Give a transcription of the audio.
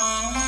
Bye.